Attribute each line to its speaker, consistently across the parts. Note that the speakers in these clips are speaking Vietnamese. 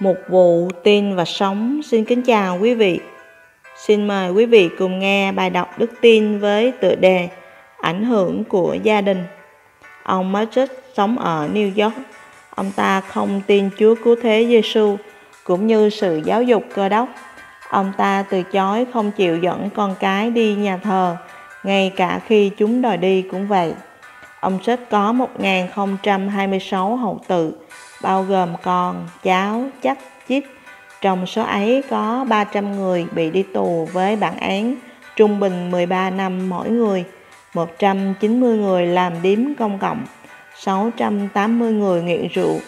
Speaker 1: Một vụ tin và sống xin kính chào quý vị. Xin mời quý vị cùng nghe bài đọc đức tin với tựa đề Ảnh hưởng của gia đình. Ông Margaret sống ở New York. Ông ta không tin Chúa Cứu Thế Giêsu cũng như sự giáo dục cơ đốc. Ông ta từ chối không chịu dẫn con cái đi nhà thờ, ngay cả khi chúng đòi đi cũng vậy. Ông Sách có 1026 hậu tự bao gồm con, cháu, chắc, chít. Trong số ấy có 300 người bị đi tù với bản án trung bình 13 năm mỗi người, 190 người làm điếm công cộng, 680 người nghiện rượu.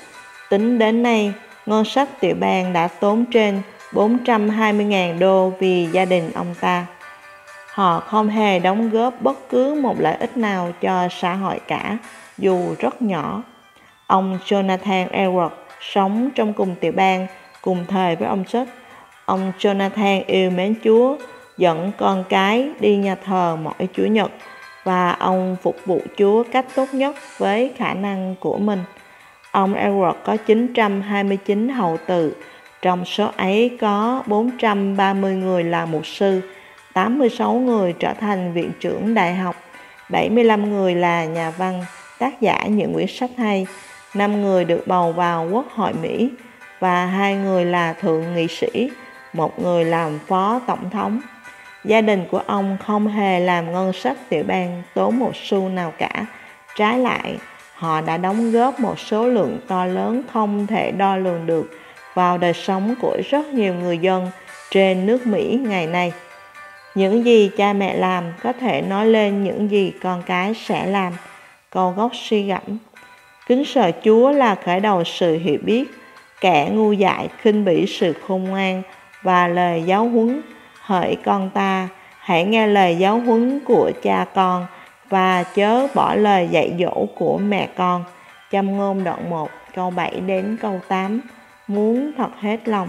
Speaker 1: Tính đến nay, ngân sách tiểu bang đã tốn trên 420.000 đô vì gia đình ông ta. Họ không hề đóng góp bất cứ một lợi ích nào cho xã hội cả, dù rất nhỏ. Ông Jonathan Edward sống trong cùng tiểu bang cùng thời với ông Seth. Ông Jonathan yêu mến Chúa, dẫn con cái đi nhà thờ mỗi Chủ nhật và ông phục vụ Chúa cách tốt nhất với khả năng của mình. Ông Edward có 929 hậu tự, trong số ấy có 430 người là mục sư, 86 người trở thành viện trưởng đại học, 75 người là nhà văn, tác giả những quyển sách hay, 5 người được bầu vào Quốc hội Mỹ và hai người là thượng nghị sĩ, một người làm phó tổng thống. Gia đình của ông không hề làm ngân sách tiểu bang tốn một xu nào cả. Trái lại, họ đã đóng góp một số lượng to lớn không thể đo lường được vào đời sống của rất nhiều người dân trên nước Mỹ ngày nay. Những gì cha mẹ làm có thể nói lên những gì con cái sẽ làm. Câu gốc suy gẫm Kính sợ Chúa là khởi đầu sự hiểu biết, kẻ ngu dại khinh bỉ sự khôn ngoan và lời giáo huấn. Hỡi con ta, hãy nghe lời giáo huấn của cha con và chớ bỏ lời dạy dỗ của mẹ con. Châm ngôn đoạn 1 câu 7 đến câu 8 Muốn thật hết lòng